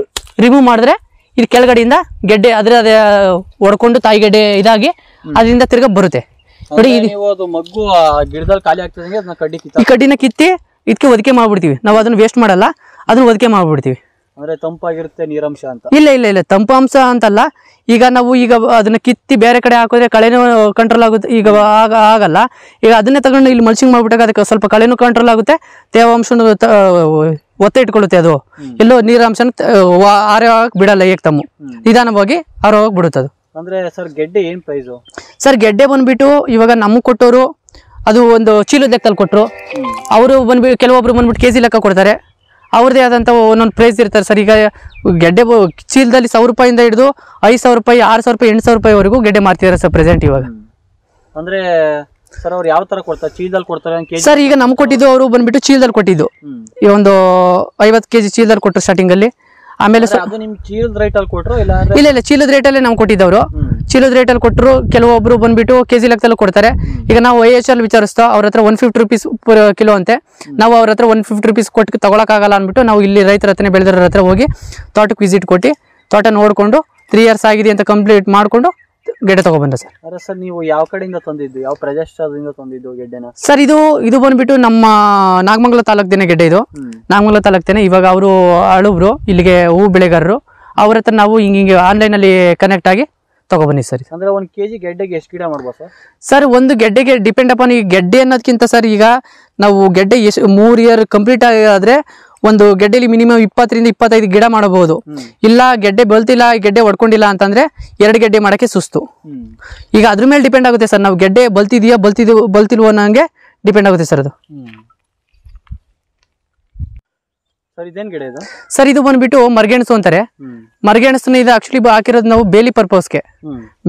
ರಿಮೂವ್ ಮಾಡಿದ್ರೆ ಇದು ಕೆಳಗಡೆಯಿಂದ ಗೆಡ್ಡೆ ಅದರ ಅದೇ ಹೊಡ್ಕೊಂಡು ತಾಯಿ ಗೆಡ್ಡೆ ಇದಾಗಿ ಅದರಿಂದ ತಿರ್ಗಾ ಬರುತ್ತೆ. ನೋಡಿ ಮಗ್ಗು ಗಿಡದಲ್ಲಿ ಖಾಲಿ ಆಗ್ತದೆ ಈ ಕಡ್ಡಿನ ಕಿತ್ತಿ ಇದಕ್ಕೆ ಒದಕೆ ಮಾಡಿಬಿಡ್ತೀವಿ. ನಾವು ಅದನ್ನು ವೇಸ್ಟ್ ಮಾಡಲ್ಲ. ಅದನ್ನು ಒದಿಕೆ ಮಾಡ್ಬಿಡ್ತೀವಿ. ಅಂದ್ರೆ ತಂಪಾಗಿರುತ್ತೆ ನೀರಂಶ ಅಂತ. ಇಲ್ಲ ಇಲ್ಲ ಇಲ್ಲ. ತಂಪಾಂಶ ಅಂತಲ್ಲ. ಈಗ ನಾವು ಈಗ ಅದನ್ನ ಕಿತ್ತಿ ಬೇರೆ ಕಡೆ ಹಾಕಿದ್ರೆ ಕಳೆನೂ ಕಂಟ್ರೋಲ್ ಆಗುತ್ತೆ. ಈಗ ಆಗ ಆಗಲ್ಲ. ಈಗ ಅದನ್ನೇ ತಗೊಂಡು ಇಲ್ಲಿ ಮಲ್ಚಿಂಗ್ ಮಾಡ್ಬಿಟ್ಟಾಗ ಅದಕ್ಕೆ ಸ್ವಲ್ಪ ಕಳೆನೂ ಕಂಟ್ರೋಲ್ ಆಗುತ್ತೆ. ತೇವಾಂಶ ಒತ್ತೆ ಇಟ್ಕೊಳ್ಳುತ್ತೆ ಅದು. ಎಲ್ಲೋ ನೀರಾಂಶನ ಆರೋಗಕ್ಕೆ ಬಿಡಲ್ಲ ಏಕ್ ತಮ್ಮ. ನಿಧಾನವಾಗಿ ಆರೋ ಬಿಡುತ್ತೆ ಅದು ಅಂದ್ರೆ ಸರ್ ಗೆಡ್ಡೆ ಏನ್ ಪ್ರೈಸು ಸರ್ ಗೆಡ್ಡೆ ಬಂದ್ಬಿಟ್ಟು ಇವಾಗ ನಮಗೆ ಕೊಟ್ಟವರು ಅದು ಒಂದು ಚೀಲದ ಲೆಕ್ಕದಲ್ಲಿ ಕೊಟ್ಟರು ಅವರು ಬಂದ್ಬಿಟ್ಟು ಕೆಲವೊಬ್ರು ಬಂದ್ಬಿಟ್ಟು ಕೆ ಜಿ ಲೆಕ್ಕ ಕೊಡ್ತಾರೆ. ಅವ್ರದ್ದೇ ಆದಂಥ ಒಂದೊಂದು ಪ್ರೈಸ್ ಇರ್ತಾರೆ ಸರ್. ಈಗ ಗೆಡ್ಡೆ ಚೀಲದಲ್ಲಿ ಸಾವಿರ ರೂಪಾಯಿಂದ ಹಿಡಿದು ಐದು ಸಾವಿರ ರೂಪಾಯಿ ಆರು ಸಾವಿರ ರೂಪಾಯಿ ಎಂಟು ಸಾವಿರ ರೂಪಾಯಿವರೆಗೂ ಗೆಡ್ಡೆ ಮಾರ್ತಿದ್ದಾರೆ ಸರ್ ಪ್ರೆಸೆಂಟ್ ಇವಾಗ. ಅಂದ್ರೆ ಸರ್ ಅವ್ರು ಯಾವ ತರ ಕೊಡ್ತಾರೆ? ಚೀಲದಲ್ಲಿ ಕೊಡ್ತಾರೆ ಕೆಜಿ ಸರ್ ಈಗ ನಮ್ಗೆ ಕೊಟ್ಟಿದ್ದು ಅವರು ಬಂದ್ಬಿಟ್ಟು ಚೀಲದಲ್ಲಿ ಕೊಟ್ಟಿದ್ದು. ಈ ಒಂದು ಐವತ್ತು ಕೆ ಜಿ ಚೀಲದಲ್ಲಿ ಕೊಟ್ಟರು ಸ್ಟಾರ್ಟಿಂಗಲ್ಲಿ ಆಮೇಲೆ ಅದು ನಿಮ್ ಚೀಲದ ರೇಟ್ ಅಲ್ಲಿ ಕೊಟ್ಟರು ಇಲ್ಲ ಇಲ್ಲ ಇಲ್ಲ ಚೀಲದ ಅಲ್ಲೇ ನಮ್ಗೆ ಕೊಟ್ಟಿದ್ದವರು. ಚೀಲದ ಚೀಲದ ಅಲ್ಲಿ ಕೊಟ್ಟರು ಕೆಲವೊಬ್ರು ಬಂದ್ಬಿಟ್ಟು ಕೆ ಜಿ ಲೆಕ್ಕದಲ್ಲಿ ಕೊಡ್ತಾರೆ. ಈಗ ನಾವು ಐ ಎಚ್ ಎಲ್ ವಿಚಾರಿಸ್ತಾ ಅವ್ರ ಹತ್ರ ಒನ್ ಫಿಫ್ಟಿ ರುಪೀಸ್ ಕಿಲೋ ಅಂತೆ. ನಾವು ಅವ್ರ ಹತ್ರ ಒನ್ ಫಿಫ್ಟಿ ರುಪೀಸ್ ಕೊಟ್ಟು ತಗೊಳಕ್ಕಾಗಲ್ಲ ಅಂದ್ಬಿಟ್ಟು ನಾವು ಇಲ್ಲಿ ರೈತರ ಹತ್ರನೇ ಬೆಳೆದ್ರ ಹತ್ರ ಹೋಗಿ ತೋಟಕ್ಕೆ ವಿಸಿಟ್ ಕೊಟ್ಟು ತೋಟ ನೋಡಿಕೊಂಡು ತ್ರೀ ಇಯರ್ಸ್ ಆಗಿದೆ ಅಂತ ಕಂಪ್ಲೀಟ್ ಮಾಡಿಕೊಂಡು ಗೆಡ್ಡೆ ತಗೊಬಂದ ಸರ್. ಅರೆ ಸರ್ ನೀವು ಯಾವ ಕಡೆಯಿಂದ ತಂದಿದ್ದು? ಯಾವ ಪ್ರದೇಶದಿಂದ ತಂದಿದ್ದು ಗೆಡ್ಡೆನ? ಸರ್ ಇದು ಇದು ಬಂದ್ಬಿಟ್ಟು ನಮ್ಮ ನಾಗಮಂಗಲ ತಾಲೂಕ್ದೇನೆ ಗೆಡ್ಡೆ ಇದು. ನಾಗಮಂಗಲ ತಾಲೂಕ್ದೇನೆ ಇವಾಗ ಅವರು ಅಳುಬ್ರು ಇಲ್ಲಿಗೆ ಹೂ ಬೆಳೆಗಾರರು. ಅವ್ರ ಹತ್ರ ನಾವು ಹಿಂಗೆ ಆನ್ಲೈನ್ ಆನ್ಲೈನಲ್ಲಿ ಕನೆಕ್ಟ್ ಆಗಿ ತಗೊಬನ್ನಿ ಸರ್ ಅಂದ್ರೆ ಒಂದ್ ಕೆಜಿ ಗೆಡ್ಡೆಗೆ ಎಷ್ಟು ಗಿಡ ಮಾಡ್ಬೋದು ಸರ್? ಸರ್ ಒಂದು ಗೆಡ್ಡೆಗೆ ಡಿಪೆಂಡ್ ಅಪಾನ್ ಈ ಗೆಡ್ಡೆ ಅನ್ನೋದಕ್ಕಿಂತ ಸರ್ ಈಗ ನಾವು ಗೆಡ್ಡೆ ಎಷ್ಟು ಮೂರ್ ಇಯರ್ ಕಂಪ್ಲೀಟ್ ಆದ್ರೆ ಒಂದು ಗೆಡ್ಡೆಲಿ ಮಿನಿಮಮ್ ಇಪ್ಪತ್ತರಿಂದ ಇಪ್ಪತ್ತೈದು ಗಿಡ ಮಾಡಬಹುದು. ಇಲ್ಲ ಗೆಡ್ಡೆ ಬಲ್ತಿಲ್ಲ ಗೆಡ್ಡೆ ಒಡ್ಕೊಂಡಿಲ್ಲ ಅಂತಂದ್ರೆ ಎರಡು ಗೆಡ್ಡೆ ಮಾಡಕ್ಕೆ ಸುಸ್ತು. ಈಗ ಅದ್ರ ಮೇಲೆ ಡಿಪೆಂಡ್ ಆಗುತ್ತೆ ಸರ್ ನಾವು ಗೆಡ್ಡೆ ಬಲ್ತಿದೀಯಾ ಬಲ್ತಿದ್ವು ಬಲ್ತಿಲ್ವೋ ಅನ್ನೋಂಗೆ ಡಿಪೆಂಡ್ ಆಗುತ್ತೆ ಸರ್ ಅದು. ಸರ್ ಇದು? ಬಂದ್ಬಿಟ್ಟು ಮರ್ಗೆಣಸು ಅಂತಾರೆ. ಮರ್ಗೆಣಸನ್ನ ಇದು ಆಕ್ಚುಲಿ ಹಾಕಿರೋದು ನಾವು ಬೇಲಿ ಪರ್ಪೋಸ್ಗೆ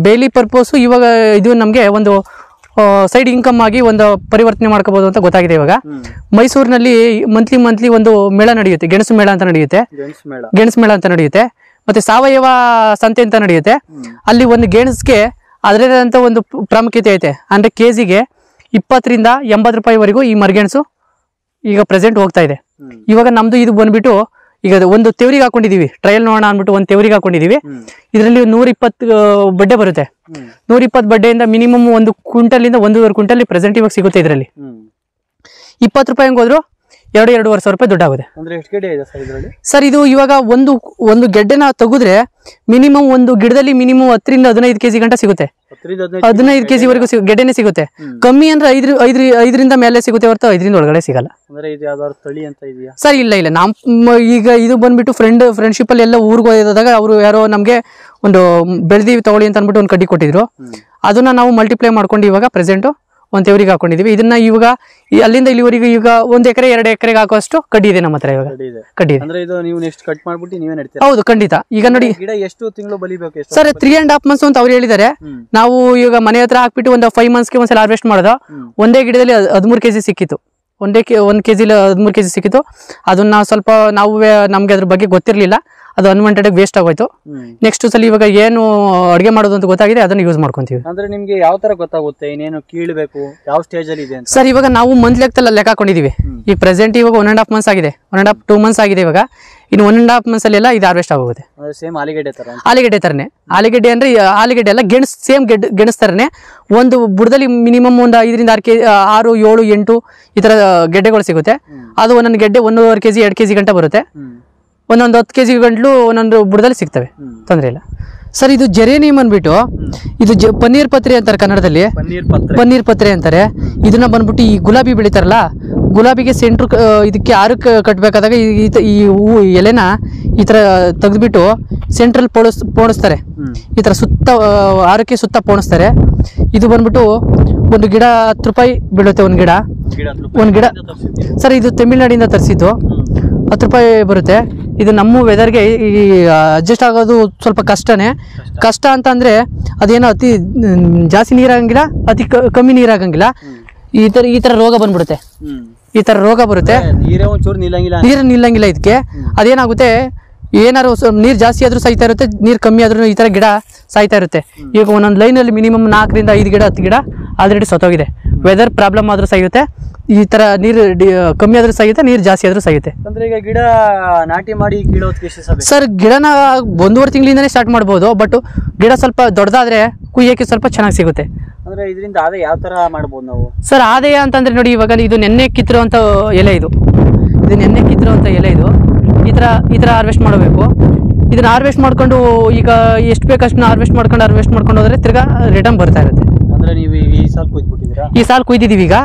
ಬೇಲಿ ಪರ್ಪೋಸ್ ಇವಾಗ ಇದು ನಮಗೆ ಒಂದು ಸೈಡ್ ಇನ್ಕಮ್ ಆಗಿ ಒಂದು ಪರಿವರ್ತನೆ ಮಾಡ್ಕೋಬಹುದು ಅಂತ ಗೊತ್ತಾಗಿದೆ ಇವಾಗ. ಮೈಸೂರಿನಲ್ಲಿ ಮಂತ್ಲಿ ಮಂತ್ಲಿ ಒಂದು ಮೇಳ ನಡೆಯುತ್ತೆ. ಗೆಣಸು ಮೇಳ ಅಂತ ನಡೆಯುತ್ತೆ. ಗೆಣಸು ಮೇಳ. ಅಂತ ನಡೆಯುತ್ತೆ. ಮತ್ತೆ ಸಾವಯವ ಸಂತೆ ಅಂತ ನಡೆಯುತ್ತೆ. ಅಲ್ಲಿ ಒಂದು ಗೆಣಸ್ಗೆ ಅದರದೇ ಅಂತ ಒಂದು ಪ್ರಾಮುಖ್ಯತೆ ಐತೆ. ಅಂದ್ರೆ ಕೆಜಿಗೆ ಇಪ್ಪತ್ತರಿಂದ ಎಂಬತ್ತು ರೂಪಾಯಿವರೆಗೂ ಈ ಮರಗೆಣಸು ಈಗ ಪ್ರೆಸೆಂಟ್ ಹೋಗ್ತಾ ಇದೆ. ಇವಾಗ ನಮ್ದು ಇದು ಬಂದ್ಬಿಟ್ಟು ಈಗ ಅದು ಒಂದು ತೆವರಿಗೆ ಹಾಕೊಂಡಿದೀವಿ. ಟ್ರಯಲ್ ನೋಡೋಣ ಅಂದ್ಬಿಟ್ಟು ಒಂದು ತೆವರಿಗೆ ಹಾಕೊಂಡಿದೀವಿ. ಇದರಲ್ಲಿ ನೂರ ಇಪ್ಪತ್ತು ಬಡ್ಡೆ ಬರುತ್ತೆ. ನೂರ ಇಪ್ಪತ್ತು ಬಡ್ಡೆಯಿಂದ ಮಿನಿಮಮ್ ಒಂದು ಕ್ವಿಂಟಲಿಂದ ಒಂದೂವರೆ ಕ್ವಿಂಟಲ್ ಪ್ರೆಸೆಂಟ್ ಇವಾಗ ಸಿಗುತ್ತೆ ಇದರಲ್ಲಿ. ಇಪ್ಪತ್ತು ರೂಪಾಯಿ ಹಂಗೆ ಹೋದ್ರು ಎರಡು ಎರಡೂವರೆ ಸಾವಿರ ರೂಪಾಯಿ ದುಡ್ಡಾಗುತ್ತೆ ಅಂದ್ರೆ ಎಷ್ಟು ಗೆಡ್ಡೆ ಇದೆ ಸರ್ ಇದರಲ್ಲಿ? ಸರ್ ಇದು ಇವಾಗ ಒಂದು ಒಂದು ಗೆಡ್ಡೆನ ತೆಗೆದ್ರೆ ಮಿನಿಮಮ್ ಒಂದು ಗಿಡದಲ್ಲಿ ಮಿನಿಮಮ್ ಹತ್ತರಿಂದ ಹದಿನೈದು ಕೆಜಿ ಗಂಟ ಸಿಗುತ್ತೆ. ಹತ್ತರಿಂದ ಹದಿನೈದು ಹದಿನೈದು ಕೆಜಿ ವರೆಗೂ ಗೆಡ್ಡೆನೆ ಸಿಗುತ್ತೆ. ಕಮ್ಮಿ ಅಂದ್ರೆ ಐದ್ರ ಐದ್ರ ಐದರಿಂದ ಮೇಲೆ ಸಿಗುತ್ತೆ ಹೊರತು ಐದರಿಂದ ಒಳಗಡೆ ಸಿಗಲ್ಲ. ಅಂದ್ರೆ ಇದು ಯಾವ್ದಾದ್ರು ತಳಿ ಅಂತ ಇದೆಯಾ? ಸರ್ ಇಲ್ಲ ಇಲ್ಲ. ನಮ್ಮ ಈಗ ಇದು ಬಂದ್ಬಿಟ್ಟು ಫ್ರೆಂಡ್ ಫ್ರೆಂಡ್ಶಿಪ್ ಅಲ್ಲಿ ಎಲ್ಲ ಊರಿಗೆ ಹೋದಾಗ ಅವರು ಯಾರೋ ನಮಗೆ ಒಂದು ಬೆಳೆದೀವಿ ತಗೊಳ್ಳಿ ಅಂತ ಅಂದ್ಬಿಟ್ಟು ಒಂದು ಕಡ್ಡಿ ಕೊಟ್ಟಿದ್ರು. ಅದನ್ನ ನಾವು ಮಲ್ಟಿಪ್ಲೈ ಮಾಡ್ಕೊಂಡು ಇವಾಗ ಪ್ರೆಸೆಂಟ್ ಒಂದು ದೇವರಿಗೆ ಹಾಕೊಂಡಿದೀವಿ. ಇದನ್ನ ಇವಾಗ ಅಲ್ಲಿಂದ ಇಲ್ಲಿವರೆಗೆ ಈಗ ಒಂದ್ ಎಕರೆ ಎರಡು ಎಕರೆಗೆ ಹಾಕುವಷ್ಟು ಕಡ್ಡಿ ಇದೆ ನಮ್ಮ ಹತ್ರ ಇವಾಗ. ಕಡ್ಡಿ ಇದೆ. ಅಂದ್ರೆ ಇದು ನೀವು ನೆಕ್ಸ್ಟ್ ಕಟ್ ಮಾಡ್ಬಿಟ್ಟು ನೀವೇ ನೆಡ್ತೀರಾ? ಹೌದು ಖಂಡಿತ. ಈಗ ನೋಡಿ ಗಿಡ ಎಷ್ಟು ತಿಂಗಳು ಬಲಿಬೇಕು sir three and half months ಅಂತ ಅವ್ರು ಹೇಳಿದ್ದಾರೆ. ನಾವು ಈಗ ಮನೆ ಹತ್ರ ಹಾಕ್ಬಿಟ್ಟು ಒಂದು ಫೈವ್ ಮಂತ್ಸ್ಗೆ ಒಂದ್ಸಲ ಹಾರ್ವೆಸ್ಟ್ ಮಾಡೋದು. ಒಂದೇ ಗಿಡದಲ್ಲಿ ಹದಿಮೂರು ಕೆಜಿ ಸಿಕ್ಕಿತ್ತು ಒಂದೇ ಕೆ ಒಂದು ಕೆ ಜಿಲಿ ಹದಿಮೂರು ಕೆಜಿ ಸಿಕ್ಕಿತ್ತು ಅದನ್ನ ಸ್ವಲ್ಪ ನಾವು ನಮಗೆ ಅದ್ರ ಬಗ್ಗೆ ಗೊತ್ತಿರಲಿಲ್ಲ. ಅದು ಅನ್ವಾಂಟೆಡ್ ವೇಸ್ಟ್ ಆಗೋಯ್ತು. ನೆಕ್ಸ್ಟ್ ಸಲ ಇವಾಗ ಏನು ಅಡುಗೆ ಮಾಡೋದು ಅಂತ ಗೊತ್ತಾಗಿದೆ ಅದನ್ನ ಯೂಸ್ ಮಾಡ್ಕೊಂತೀವಿ. ಅಂದ್ರೆ ನಿಮ್ಗೆ ಯಾವ ತರ ಗೊತ್ತಾಗುತ್ತೆ? ಇನ್ನೇನು ಕೀಳ್ಬೇಕು? ಯಾವ ಸ್ಟೇಜ್ ಅಲ್ಲಿ ಇದೆ ಸರ್ ಇವಾಗ ನಾವು ಮಂತ್ ಲೆಕ್ಕದಲ್ಲಿ ಲೆಕ್ಕ ಹಾಕೊಂಡಿದೀವಿ. ಈ ಈಗ ಪ್ರೆಸೆಂಟ್ ಇವಾಗ ಒನ್ ಅಂಡ್ ಹಾಫ್ ಮಂತ್ಸ್ ಆಗಿದೆ. One and half two months ಆಗಿದೆ ಇವಾಗ. ಇನ್ನು ಒನ್ ಅಂಡ್ ಹಾಫ್ ಮಂತ್ಸ್ ಅಲ್ಲಿ ಎಲ್ಲ ಇದು ಹಾರ್ವೆಸ್ಟ್ ಆಗೋಗುತ್ತೆ. ಸೇಮ್ ಆಲಿಗಡ್ಡೆ ತರ ಆಲಿಗಡ್ಡೆ ತರನೇ. ಆಲಿಗಡ್ಡೆ ಅಂದ್ರೆ ಆಲಿಗಡ್ಡೆ ಎಲ್ಲ ಗೆಣಸ್ ಸೇಮ್ ಗೆಡ್ ಗೆಣಸ್ ತರನೇ. ಒಂದು ಬುಡದಲ್ಲಿ ಮಿನಿಮಮ್ ಒಂದು ಐದರಿಂದ ಆರು ಕೆ ಆರು ಏಳು ಎಂಟು ಈ ತರ ಗೆಡ್ಡೆಗಳು ಸಿಗುತ್ತೆ. ಅದು ಒಂದೊಂದು ಗೆಡ್ಡೆ ಒಂದೂವರೆ ಕೆಜಿ ಎರಡು ಕೆ ಜಿ ಗಂಟ ಬರುತ್ತೆ. ಒಂದೊಂದು ಹತ್ತು ಕೆ ಜಿ ಗಂಟ್ಲು ಒಂದೊಂದು ಬುಡದಲ್ಲಿ ಸಿಗ್ತವೆ. ತೊಂದರೆ ಇಲ್ಲ. ಸರ್ ಇದು ಜೆರೇನಿಯಂ ಅಂದ್ಬಿಟ್ಟು ಇದು ಜ ಪನ್ನೀರ್ ಪತ್ರೆ ಅಂತಾರೆ ಕನ್ನಡದಲ್ಲಿ. ಪನ್ನೀರ್ ಪತ್ರೆ. ಅಂತಾರೆ. ಇದನ್ನ ಬಂದ್ಬಿಟ್ಟು ಈ ಗುಲಾಬಿ ಬೆಳಿತಾರಲ್ಲ ಗುಲಾಬಿಗೆ ಸೆಂಟ್ರ್ ಇದಕ್ಕೆ ಆರು ಕಟ್ಟಬೇಕಾದಾಗ ಈ ತ- ಈ ಹೂ ಎಲೆನ ಈ ಥರ ತೆಗೆದ್ಬಿಟ್ಟು ಸೆಂಟ್ರಲ್ ಪೋಣಿಸ್ ಪೋಣಿಸ್ತಾರೆ. ಈ ಥರ ಸುತ್ತ ಆರಕ್ಕೆ ಸುತ್ತ ಪೋಣಿಸ್ತಾರೆ. ಇದು ಬಂದ್ಬಿಟ್ಟು ಒಂದು ಗಿಡ ಹತ್ತು ರೂಪಾಯಿ ಬೀಳುತ್ತೆ ಒಂದು ಗಿಡ. ಒಂದು ಗಿಡ ಸರ್ ಇದು ತಮಿಳ್ನಾಡಿಂದ ತರಿಸಿದ್ದು. ಹತ್ತು ರೂಪಾಯಿ ಬರುತ್ತೆ. ಇದು ನಮ್ಮ ವೆದರ್ಗೆ ಈ ಅಡ್ಜಸ್ಟ್ ಆಗೋದು ಸ್ವಲ್ಪ ಕಷ್ಟನೇ. ಕಷ್ಟ. ಅಂತ ಅಂದರೆ ಅದೇನೋ ಅತಿ ಜಾಸ್ತಿ ನೀರಾಗಂಗಿಲ್ಲ ಅತಿ ಕಮ್ಮಿ ನೀರಾಗಂಗಿಲ್ಲ. ಈ ಥರ ಈ ಥರ ರೋಗ ಬಂದ್ಬಿಡುತ್ತೆ. ಈ ಥರ ರೋಗ ಬರುತ್ತೆ. ನೀರೇ ಒಂಚೂರು ನಿಲ್ಲಂಗಿಲ್ಲ ನೀರು ನಿಲ್ಲಂಗಿಲ್ಲ ಇದಕ್ಕೆ. ಅದೇನಾಗುತ್ತೆ ಏನಾದ್ರು ನೀರು ಜಾಸ್ತಿ ಆದ್ರೂ ಸಾಯ್ತಾ ಇರುತ್ತೆ ನೀರು ಕಮ್ಮಿ ಆದ್ರೂ ಈ ಥರ ಗಿಡ ಸಾಯ್ತಾ ಇರುತ್ತೆ. ಈಗ ಒಂದೊಂದು ಲೈನಲ್ಲಿ ಮಿನಿಮಮ್ ನಾಲ್ಕರಿಂದ ಐದು ಗಿಡ ಹತ್ತು ಗಿಡ ಆಲ್ರೆಡಿ ಸತ್ತೋಗಿದೆ. ವೆದರ್ ಪ್ರಾಬ್ಲಮ್ ಆದ್ರೂ ಸಾಯುತ್ತೆ. ಈ ತರ ನೀರು ಕಮ್ಮಿ ಆದ್ರೂ ಸಾಯುತ್ತೆ ನೀರು ಜಾಸ್ತಿ ಆದ್ರೂ ಸಾಯುತ್ತೆ. ಅಂದ್ರೆ ಈಗ ಗಿಡ ನಾಟಿ ಮಾಡಿ ಕೀಳೋದಕ್ಕೆ ಸರ್ ಗಿಡನ ಒಂದೂವರೆ ತಿಂಗಳಿಂದನೇ ಸ್ಟಾರ್ಟ್ ಮಾಡ್ಬೋದು ಬಟ್ ಗಿಡ ಸ್ವಲ್ಪ ದೊಡ್ಡದಾದ್ರೆ ಕುಯ್ಯಕ್ಕೆ ಸ್ವಲ್ಪ ಚೆನ್ನಾಗಿ ಸಿಗುತ್ತೆ. ಅಂದ್ರೆ ಇದರಿಂದ ಆದಾಯ ಯಾವ ತರ ಮಾಡ್ಬೋದು ನಾವು? ಸರ್ ಆದಾಯ ಅಂತಂದ್ರೆ ನೋಡಿ ಇವಾಗ ಇದು ನೆನ್ನೆ ಕಿತ್ತಿರುವಂತ ಎಲೆ ಇದು. ಇದು ನೆನ್ನೆ ಕಿತ್ತಿರುವಂತ ಎಲೆ ಇದು. ಈ ತರ ಈ ತರ ಹಾರ್ವೆಸ್ಟ್ ಮಾಡಬೇಕು. ಇದನ್ನ ಹಾರ್ವೆಸ್ಟ್ ಮಾಡ್ಕೊಂಡು ಈಗ ಎಷ್ಟು ಬೇಕಷ್ಟು ಹಾರ್ವೆಸ್ಟ್ ಮಾಡ್ಕೊಂಡು ಹಾರ್ವೆಸ್ಟ್ ಮಾಡ್ಕೊಂಡು ಹೋದ್ರೆ ತಿರ್ಗಾ ರಿಟರ್ನ್ ಬರ್ತಾ ಇರುತ್ತೆ. ಅಂದ್ರೆ ನೀವು ಈ ಸಾಲ್ ಕುಯ್ದಿದೀವಿ ಈ ಸಾಲ್ ಕುಯ್ದಿದ್ದೀವಿ ಈಗ.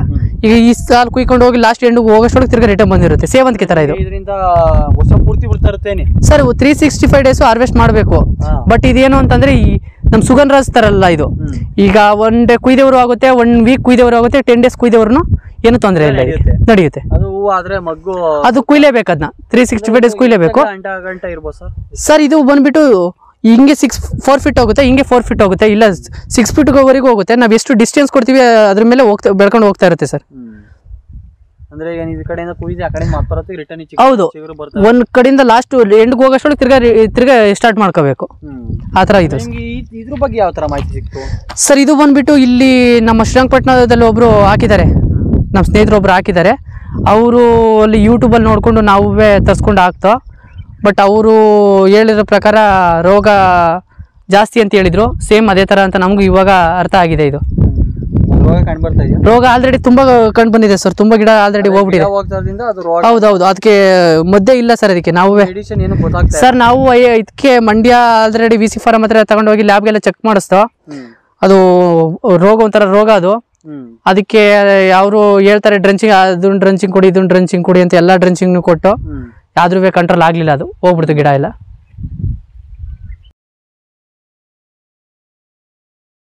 ಈಗ ಈ ಸಾಲ್ ಕುಯ್ಕೊಂಡು ಹೋಗಿ ಲಾಸ್ಟ್ ಎಂಡ್ ಹೋಗೋಷ್ಟೊಳಗೆ ತಿರ್ಗಿ ರಿಟರ್ನ್ ಬಂದಿರುತ್ತೆ. ಸೇವಂತಿಗೆ ತರ ಇದು. ಇದರಿಂದ ವರ್ಷ ಪೂರ್ತಿ ಬಿಡ್ತಾ ಇರುತ್ತೇನೆ. Sir three sixty five days harvest ಮಾಡಬೇಕು. ಬಟ್ ಇದೇನು ಅಂತಂದ್ರೆ ಈ ನಮ್ಮ ಸುಗನ್ ರಾಜ್ ಅಲ್ಲ ಇದು. ಈಗ ಒನ್ ಡೇ ಕುಯ್ದವರು ಆಗುತ್ತೆ ಒನ್ ವೀಕ್ ಕುಯ್ದವರು ಆಗುತ್ತೆ ಟೆನ್ ಡೇಸ್ ಕುಯ್ದವ್ರು ಏನು ತೊಂದರೆ ಇಲ್ಲ ನಡೆಯುತ್ತೆ. ಅದು ಕುಯ್ಲೇಬೇಕು ಅದನ್ನ ತ್ರೀ ಸಿಕ್ಸ್ಟಿ ಫೈವ್ ಡೇಸ್ ಕುಯ್ಲೇಬೇಕು. ಸರ್ ಇದು ಬಂದ್ಬಿಟ್ಟು ಹಿಂಗೆ ಸಿಕ್ಸ್ ಫೋರ್ ಫೀಟ್ ಹೋಗುತ್ತೆ ಹಿಂಗೆ ಫೋರ್ ಫೀಟ್ ಹೋಗುತ್ತೆ ಇಲ್ಲ ಸಿಕ್ಸ್ ಫೀಟ್ವರೆಗೂ ಹೋಗುತ್ತೆ. ನಾವು ಎಷ್ಟು ಡಿಸ್ಟೆನ್ಸ್ ಕೊಡ್ತೀವಿ ಅದ್ರ ಮೇಲೆ ಹೋಗ್ತಾ ಬೆಳ್ಕೊಂಡು ಹೋಗ್ತಾ ಇರುತ್ತೆ ಸರ್ ಅಂದ್ರೆ ಈಗ ನೀವು ಈ ಕಡೆಯಿಂದ ಕುಯ್ದು ಆ ರಿಟರ್ನ್ ಹೌದು. ಒಂದ್ ಕಡೆಯಿಂದ ಲಾಸ್ಟ್ ಎಂಡ್ಗೆ ಹೋಗೋಷ್ಟೊಳಗೆ ತಿರ್ಗಾ ತಿರ್ಗಾ ಸ್ಟಾರ್ಟ್ ಮಾಡ್ಕೋಬೇಕು. ಆತರ ಆ ಥರ ಇದು ಇದ್ರ ಬಗ್ಗೆ ಯಾವ ತರ ಮಾಹಿತಿ ಸಿಕ್ತು? ಸರ್ ಇದು ಬಂದ್ಬಿಟ್ಟು ಇಲ್ಲಿ ನಮ್ಮ ಶ್ರೀರಂಗಪಟ್ಟಣದಲ್ಲಿ ಒಬ್ರು ಹಾಕಿದ್ದಾರೆ. ನಮ್ಮ ಸ್ನೇಹಿತರು ಒಬ್ರು ಹಾಕಿದ್ದಾರೆ. ಅವರು ಅಲ್ಲಿ ಯೂಟ್ಯೂಬಲ್ಲಿ ನೋಡಿಕೊಂಡು ನಾವೇ ತರ್ಸ್ಕೊಂಡು ಹಾಕ್ತೋ ಬಟ್ ಅವರು ಹೇಳಿರೋ ಪ್ರಕಾರ ರೋಗ ಜಾಸ್ತಿ ಅಂತ ಹೇಳಿದ್ರು. ಸೇಮ್ ಅದೇ ಥರ ಅಂತ ನಮಗೂ ಇವಾಗ ಅರ್ಥ ಆಗಿದೆ ಇದು. ರೋಗ ಆಲ್ರೆಡಿ ತುಂಬಾ ಕಂಡು ಬಂದಿದೆ ಸರ್ ತುಂಬಾ ಗಿಡ ಆಲ್ರೆಡಿ ಹೋಗ್ಬಿಟ್ಟಿದೆ. ಹೌದೌದು. ಅದಕ್ಕೆ ಮದ್ದೆ ಇಲ್ಲ ಸರ್ ಅದಕ್ಕೆ ನಾವು ಸರ್ ನಾವು ಇದಕ್ಕೆ Mandya already V C farm ಹತ್ರ ತಗೊಂಡೋಗಿ ಲ್ಯಾಬ್ಗೆಲ್ಲ ಚೆಕ್ ಮಾಡಿಸ್ತೋ ಅದು ರೋಗ ಒಂಥರ ರೋಗ ಅದು. ಅದಕ್ಕೆ ಅವರು ಹೇಳ್ತಾರೆ ಡ್ರೆಂಚಿಂಗ್ ಅದನ್ನ ಡ್ರೆಂಚಿಂಗ್ ಕೊಡಿ ಇದನ್ನ ಡ್ರೆಂಚಿಂಗ್ ಕೊಡಿ ಅಂತ ಎಲ್ಲ ಡ್ರಂಚಿಂಗ್ನು ಕೊಟ್ಟು. ಯಾವ್ದ್ರೂ ಕಂಟ್ರೋಲ್ ಆಗಲಿಲ್ಲ ಅದು. ಹೋಗ್ಬಿಡ್ತು ಗಿಡ ಎಲ್ಲ.